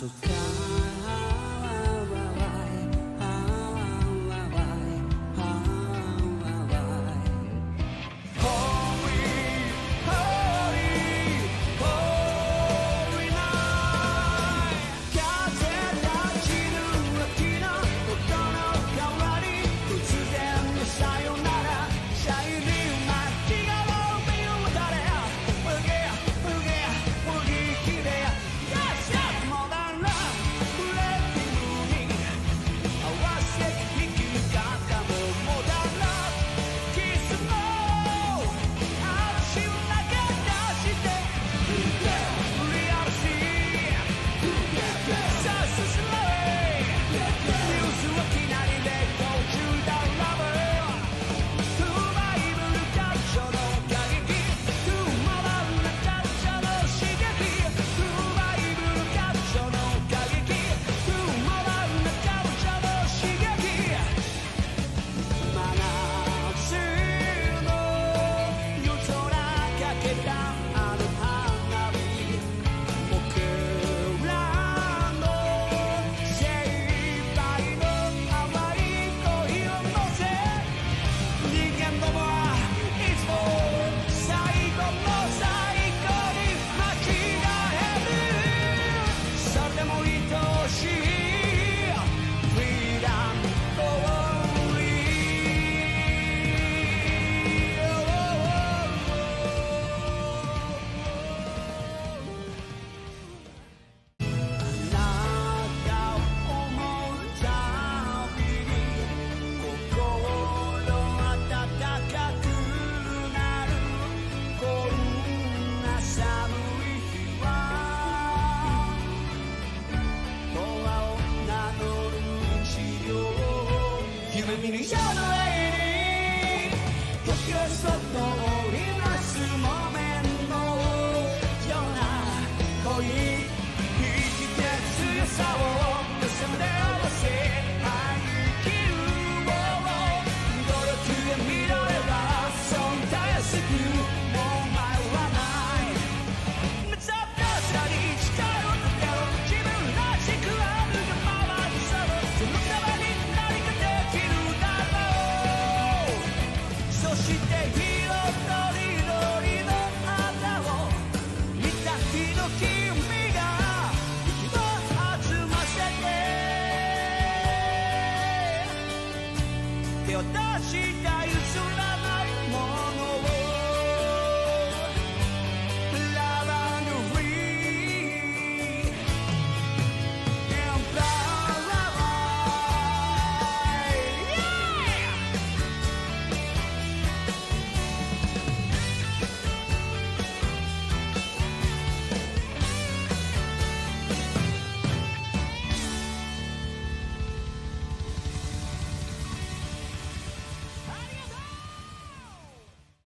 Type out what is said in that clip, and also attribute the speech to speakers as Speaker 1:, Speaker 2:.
Speaker 1: su casa. Mi niña no hay ni Yo pienso todo 手を出した譲らないもの